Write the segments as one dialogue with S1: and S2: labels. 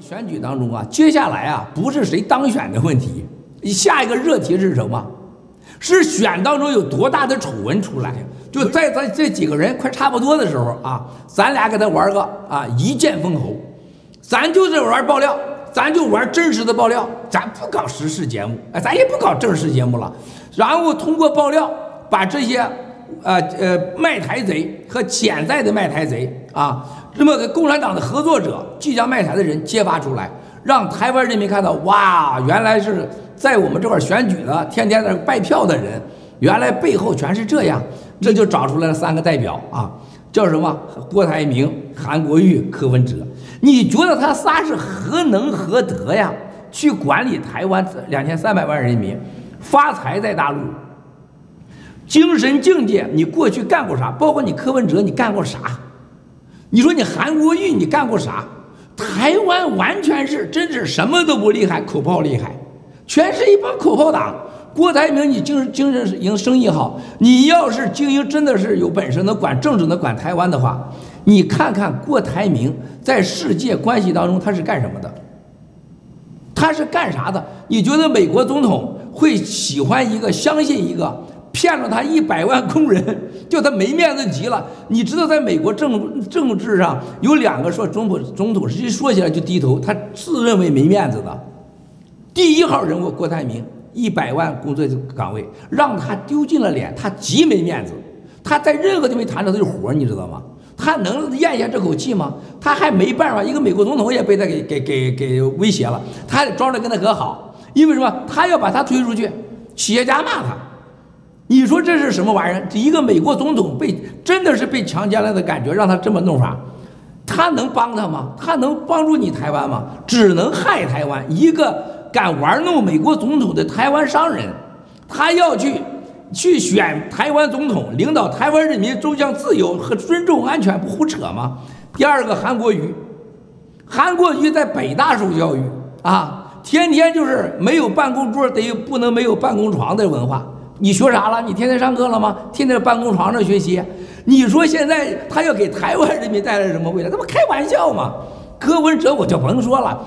S1: 选举当中啊，接下来啊，不是谁当选的问题，下一个热题是什么？是选当中有多大的丑闻出来？就在咱这几个人快差不多的时候啊，咱俩给他玩个啊一剑封喉，咱就是玩爆料，咱就玩真实的爆料，咱不搞时事节目，哎，咱也不搞正式节目了，然后通过爆料把这些呃呃卖台贼和潜在的卖台贼啊，那么共产党的合作者即将卖台的人揭发出来，让台湾人民看到，哇，原来是在我们这块选举的，天天在拜票的人，原来背后全是这样。这就找出来了三个代表啊，叫什么？郭台铭、韩国瑜、柯文哲。你觉得他仨是何能何德呀？去管理台湾两千三百万人民，发财在大陆，精神境界，你过去干过啥？包括你柯文哲，你干过啥？你说你韩国瑜，你干过啥？台湾完全是真是什么都不厉害，口炮厉害，全是一帮口炮党。郭台铭，你精精神营生意好，你要是经营真的是有本事，能管政治，能管台湾的话，你看看郭台铭在世界关系当中他是干什么的？他是干啥的？你觉得美国总统会喜欢一个、相信一个骗了他一百万工人，叫他没面子极了？你知道，在美国政政治上有两个说总统总统，实际说起来就低头，他自认为没面子的，第一号人物郭台铭。一百万工作岗位让他丢尽了脸，他极没面子。他在任何地方谈的都是活你知道吗？他能咽下这口气吗？他还没办法。一个美国总统也被他给给给给威胁了，他还装着跟他和好，因为什么？他要把他推出去，企业家骂他。你说这是什么玩意儿？一个美国总统被真的是被强奸了的感觉，让他这么弄法，他能帮他吗？他能帮助你台湾吗？只能害台湾一个。敢玩弄美国总统的台湾商人，他要去去选台湾总统，领导台湾人民走向自由和尊重安全，不胡扯吗？第二个韩国瑜，韩国瑜在北大受教育啊，天天就是没有办公桌，得不能没有办公床的文化。你学啥了？你天天上课了吗？天天办公床上学习。你说现在他要给台湾人民带来什么未来？他不开玩笑吗？柯文哲我就甭说了。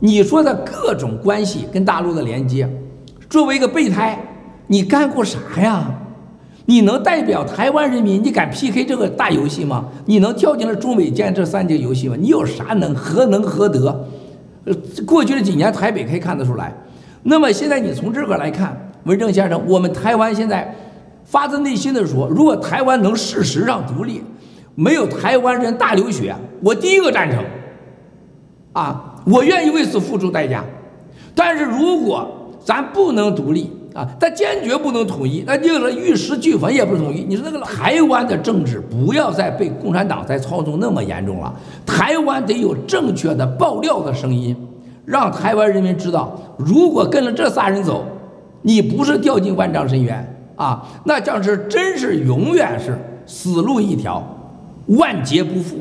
S1: 你说的各种关系跟大陆的连接，作为一个备胎，你干过啥呀？你能代表台湾人民？你敢 PK 这个大游戏吗？你能跳进了中美建这三节游戏吗？你有啥能？何能何德？呃，过去的几年台北可以看得出来。那么现在你从这个来看，文正先生，我们台湾现在发自内心的说，如果台湾能事实上独立，没有台湾人大流血，我第一个赞成。啊。我愿意为此付出代价，但是如果咱不能独立啊，咱坚决不能统一，那就是玉石俱焚也不统一。你说那个台湾的政治不要再被共产党再操纵那么严重了，台湾得有正确的爆料的声音，让台湾人民知道，如果跟着这仨人走，你不是掉进万丈深渊啊，那将是真是永远是死路一条，万劫不复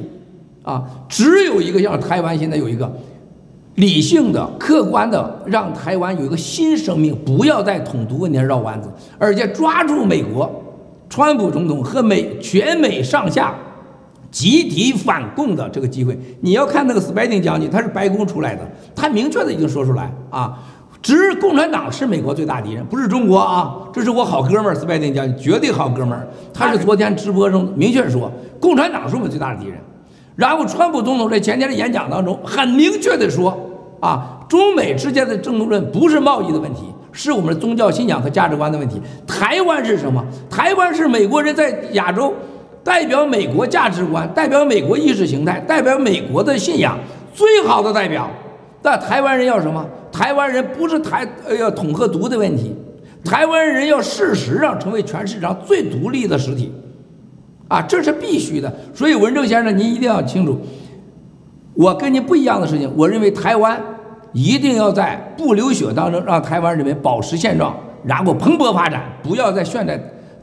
S1: 啊！只有一个像台湾现在有一个。理性的、客观的，让台湾有一个新生命，不要在统独问题绕弯子，而且抓住美国、川普总统和美全美上下集体反共的这个机会。你要看那个斯拜丁将军，他是白宫出来的，他明确的已经说出来啊，只共产党是美国最大敌人，不是中国啊。这是我好哥们儿斯拜丁将军，绝对好哥们儿。他是昨天直播中明确说，共产党是我们最大的敌人。然后，川普总统在前天的演讲当中很明确的说：“啊，中美之间的争论不是贸易的问题，是我们宗教信仰和价值观的问题。台湾是什么？台湾是美国人在亚洲代表美国价值观、代表美国意识形态、代表美国的信仰最好的代表。但台湾人要什么？台湾人不是台呃要统和独的问题，台湾人要事实上成为全世界上最独立的实体。”啊，这是必须的。所以文正先生，您一定要清楚，我跟您不一样的事情。我认为台湾一定要在不流血当中，让台湾人民保持现状，然后蓬勃发展，不要再陷在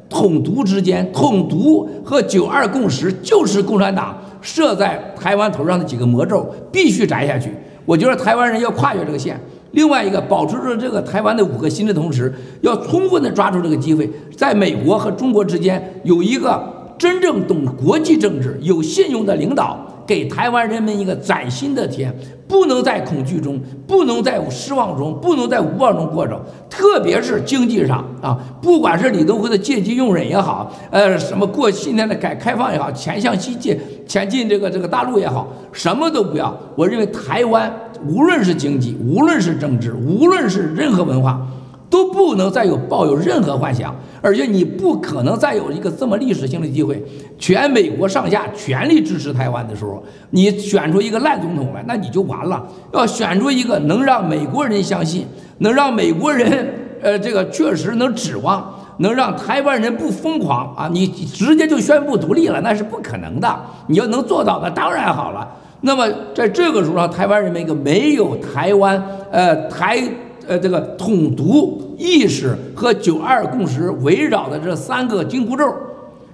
S1: 统独之间。统独和九二共识就是共产党设在台湾头上的几个魔咒，必须摘下去。我觉得台湾人要跨越这个线。另外一个，保持住这个台湾的五个新的同时，要充分的抓住这个机会，在美国和中国之间有一个。真正懂国际政治、有信用的领导，给台湾人民一个崭新的天，不能在恐惧中，不能在失望中，不能在无望中过着。特别是经济上啊，不管是李登辉的借机用人也好，呃，什么过今天的改开放也好，前向西进，前进这个这个大陆也好，什么都不要。我认为台湾无论是经济，无论是政治，无论是任何文化。都不能再有抱有任何幻想，而且你不可能再有一个这么历史性的机会，全美国上下全力支持台湾的时候，你选出一个烂总统来，那你就完了。要选出一个能让美国人相信，能让美国人呃这个确实能指望，能让台湾人不疯狂啊，你直接就宣布独立了，那是不可能的。你要能做到，那当然好了。那么在这个时候，台湾人民一个没有台湾呃台。呃，这个统独意识和九二共识围绕的这三个紧箍咒，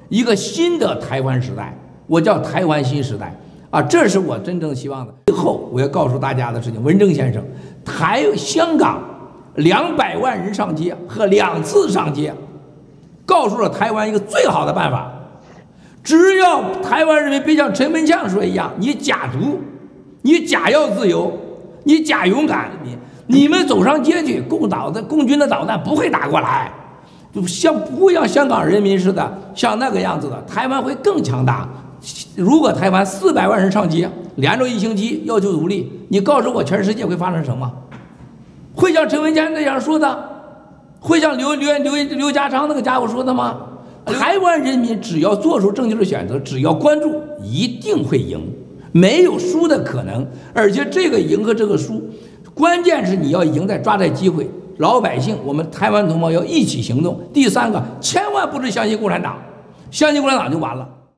S1: 一个新的台湾时代，我叫台湾新时代啊，这是我真正希望的。最后我要告诉大家的事情，文正先生，台香港两百万人上街和两次上街，告诉了台湾一个最好的办法，只要台湾人民别像陈文强说一样，你假独，你假要自由，你假勇敢，你。你们走上街去，共导的共军的导弹不会打过来，就像不会像香港人民似的，像那个样子的，台湾会更强大。如果台湾四百万人上街，连着一星期要求独立，你告诉我全世界会发生什么？会像陈文健那样说的？会像刘刘刘刘家昌那个家伙说的吗？台湾人民只要做出正确的选择，只要关注，一定会赢，没有输的可能。而且这个赢和这个输。关键是你要赢在抓在机会，老百姓，我们台湾同胞要一起行动。第三个，千万不能相信共产党，相信共产党就完了。